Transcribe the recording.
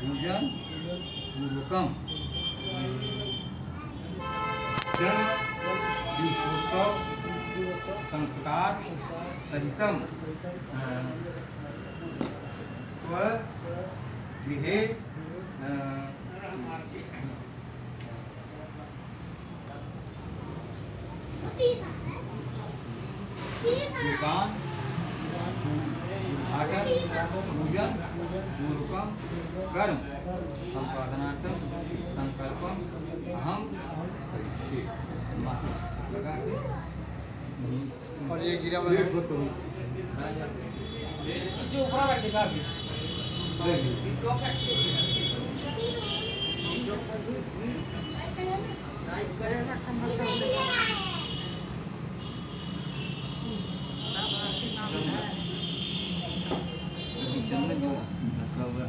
पूजन पूर्वकम। जन्म दीपोत्सव संस्कार सहितम। स्वगृहे अ, दुकान पूजन पूर्वकम कर्म संपादनार्थम संकल्पम अहम लगा के और ये गिरा हुआ? पेट को इसे ऊपर रखा jangan yuk nakala